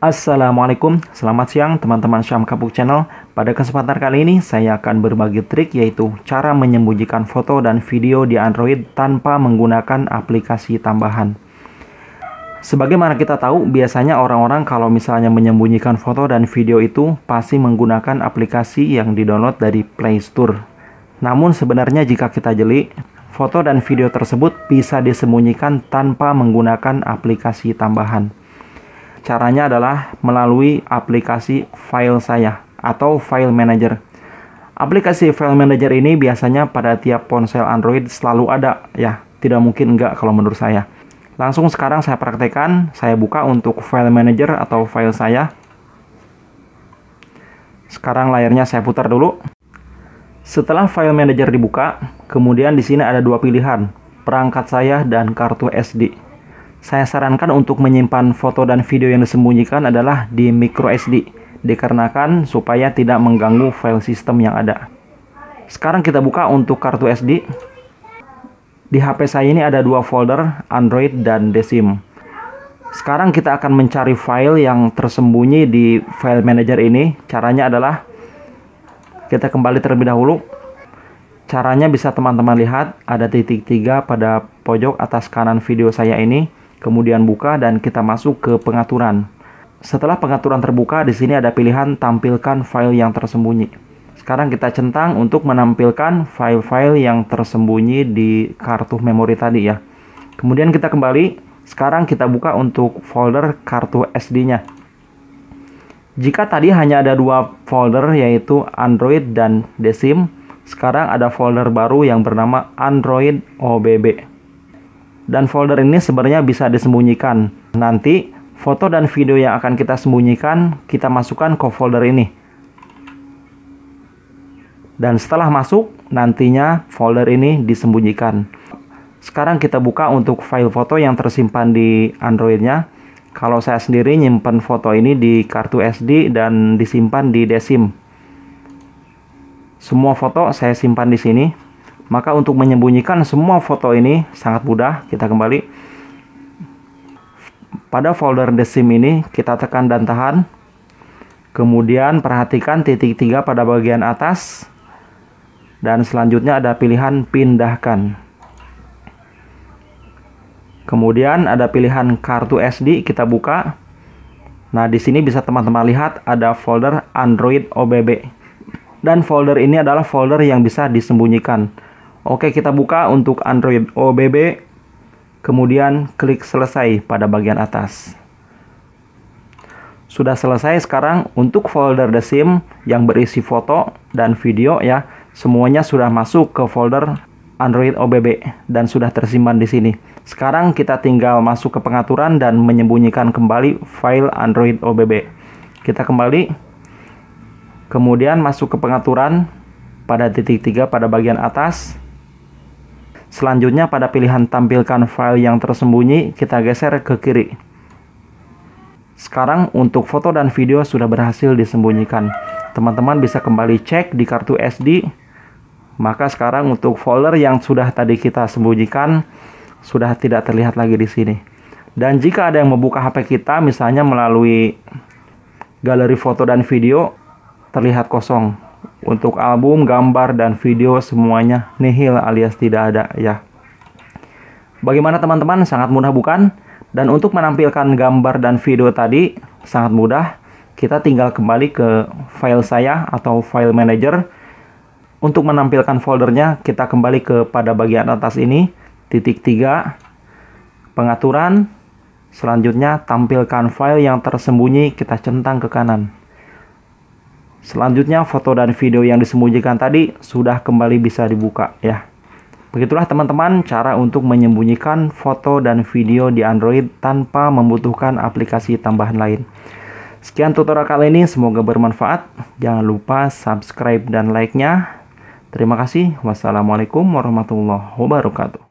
Assalamualaikum, selamat siang teman-teman Syam Kapuk Channel. Pada kesempatan kali ini saya akan berbagi trik yaitu cara menyembunyikan foto dan video di Android tanpa menggunakan aplikasi tambahan. Sebagaimana kita tahu, biasanya orang-orang kalau misalnya menyembunyikan foto dan video itu pasti menggunakan aplikasi yang didownload dari Play Store. Namun sebenarnya jika kita jeli, foto dan video tersebut bisa disembunyikan tanpa menggunakan aplikasi tambahan. Caranya adalah melalui aplikasi file saya atau file manager. Aplikasi file manager ini biasanya pada tiap ponsel Android selalu ada ya, tidak mungkin enggak kalau menurut saya. Langsung sekarang saya praktekkan, saya buka untuk file manager atau file saya. Sekarang layarnya saya putar dulu. Setelah file manager dibuka, kemudian di sini ada dua pilihan, perangkat saya dan kartu SD. Saya sarankan untuk menyimpan foto dan video yang disembunyikan adalah di micro SD, dikarenakan supaya tidak mengganggu file sistem yang ada. Sekarang kita buka untuk kartu SD. Di HP saya ini ada dua folder, Android dan Desim. Sekarang kita akan mencari file yang tersembunyi di file manager ini. Caranya adalah kita kembali terlebih dahulu. Caranya bisa teman-teman lihat ada titik tiga pada pojok atas kanan video saya ini kemudian buka dan kita masuk ke pengaturan. Setelah pengaturan terbuka, di sini ada pilihan tampilkan file yang tersembunyi. Sekarang kita centang untuk menampilkan file-file yang tersembunyi di kartu memori tadi ya. Kemudian kita kembali, sekarang kita buka untuk folder kartu SD-nya. Jika tadi hanya ada dua folder yaitu Android dan Desim, sekarang ada folder baru yang bernama Android OBB dan folder ini sebenarnya bisa disembunyikan. Nanti foto dan video yang akan kita sembunyikan kita masukkan ke folder ini. Dan setelah masuk, nantinya folder ini disembunyikan. Sekarang kita buka untuk file foto yang tersimpan di Androidnya. Kalau saya sendiri nyimpan foto ini di kartu SD dan disimpan di Desim. Semua foto saya simpan di sini. Maka untuk menyembunyikan semua foto ini sangat mudah. Kita kembali. Pada folder desim ini kita tekan dan tahan. Kemudian perhatikan titik tiga pada bagian atas. Dan selanjutnya ada pilihan pindahkan. Kemudian ada pilihan kartu SD kita buka. Nah, di sini bisa teman-teman lihat ada folder Android OBB. Dan folder ini adalah folder yang bisa disembunyikan. Oke, kita buka untuk Android OBB. Kemudian klik selesai pada bagian atas. Sudah selesai sekarang untuk folder The Sim yang berisi foto dan video ya. Semuanya sudah masuk ke folder Android OBB dan sudah tersimpan di sini. Sekarang kita tinggal masuk ke pengaturan dan menyembunyikan kembali file Android OBB. Kita kembali kemudian masuk ke pengaturan pada titik tiga pada bagian atas Selanjutnya pada pilihan tampilkan file yang tersembunyi, kita geser ke kiri. Sekarang untuk foto dan video sudah berhasil disembunyikan. Teman-teman bisa kembali cek di kartu SD. Maka sekarang untuk folder yang sudah tadi kita sembunyikan, sudah tidak terlihat lagi di sini. Dan jika ada yang membuka HP kita, misalnya melalui galeri foto dan video, terlihat kosong untuk album, gambar, dan video semuanya nihil alias tidak ada ya. Bagaimana teman-teman? Sangat mudah bukan? Dan untuk menampilkan gambar dan video tadi sangat mudah. Kita tinggal kembali ke file saya atau file manager. Untuk menampilkan foldernya, kita kembali ke pada bagian atas ini, titik 3, pengaturan, selanjutnya tampilkan file yang tersembunyi, kita centang ke kanan. Selanjutnya foto dan video yang disembunyikan tadi sudah kembali bisa dibuka ya. Begitulah teman-teman cara untuk menyembunyikan foto dan video di Android tanpa membutuhkan aplikasi tambahan lain. Sekian tutorial kali ini, semoga bermanfaat. Jangan lupa subscribe dan like-nya. Terima kasih. Wassalamualaikum warahmatullahi wabarakatuh.